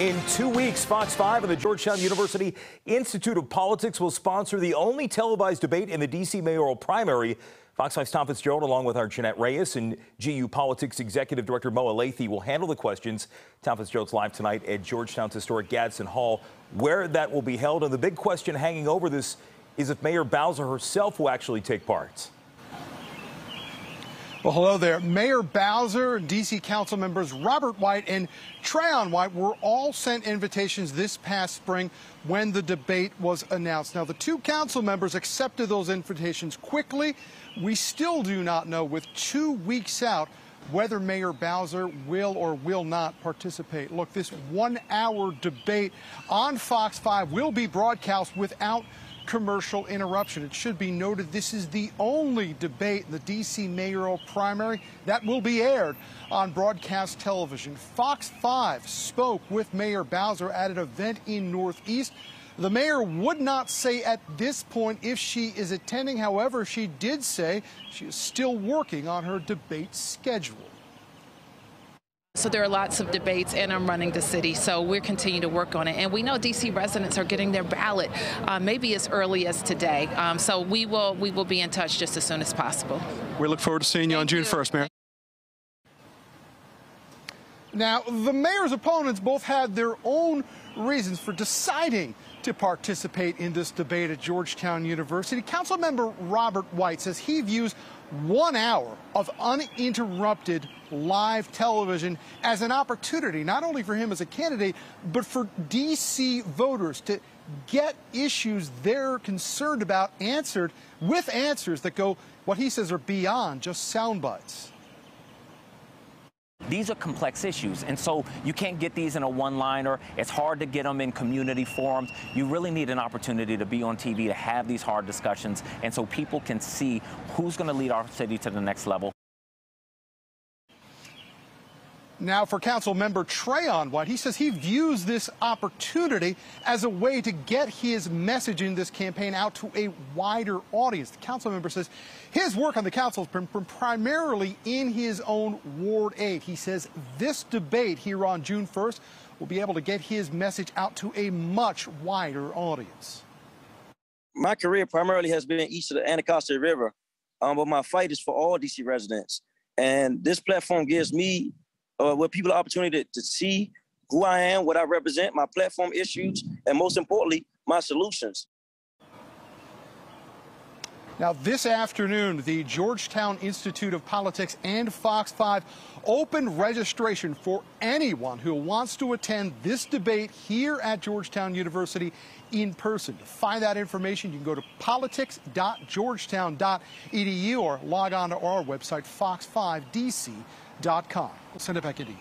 In two weeks, Fox 5 and the Georgetown University Institute of Politics will sponsor the only televised debate in the D.C. mayoral primary. Fox 5's Tom Fitzgerald, along with our Jeanette Reyes and GU Politics Executive Director Mo Elleithee, will handle the questions. Tom Fitzgerald's live tonight at Georgetown's historic Gaston Hall, where that will be held. And the big question hanging over this is if Mayor Bowser herself will actually take part. Well, hello there. Mayor Bowser, D.C. Council members Robert White and Trayon White were all sent invitations this past spring when the debate was announced. Now, the two council members accepted those invitations quickly. We still do not know, with two weeks out, whether Mayor Bowser will or will not participate. Look, this one hour debate on Fox 5 will be broadcast without commercial interruption. It should be noted this is the only debate in the D.C. mayoral primary that will be aired on broadcast television. Fox 5 spoke with Mayor Bowser at an event in Northeast. The mayor would not say at this point if she is attending. However, she did say she is still working on her debate schedule. So there are lots of debates, and I'm running the city, so we're continuing to work on it. And we know D.C. residents are getting their ballot, uh, maybe as early as today. Um, so we will we will be in touch just as soon as possible. We look forward to seeing you Thank on June you. 1st, Mayor. Now, the mayor's opponents both had their own reasons for deciding to participate in this debate at Georgetown University. Councilmember Robert White says he views one hour of uninterrupted live television as an opportunity, not only for him as a candidate, but for D.C. voters to get issues they're concerned about answered with answers that go, what he says, are beyond just sound bites. These are complex issues, and so you can't get these in a one-liner. It's hard to get them in community forums. You really need an opportunity to be on TV to have these hard discussions, and so people can see who's going to lead our city to the next level. Now, for Council Member Trayon White, he says he views this opportunity as a way to get his message in this campaign out to a wider audience. The council member says his work on the council has been primarily in his own Ward 8. He says this debate here on June 1st will be able to get his message out to a much wider audience. My career primarily has been east of the Anacostia River, um, but my fight is for all DC residents. And this platform gives me uh, with people the opportunity to, to see who I am, what I represent, my platform issues, and most importantly, my solutions. Now, this afternoon, the Georgetown Institute of Politics and Fox 5 opened registration for anyone who wants to attend this debate here at Georgetown University in person. To find that information, you can go to politics.georgetown.edu or log on to our website, fox5dc.com. We'll send it back into you.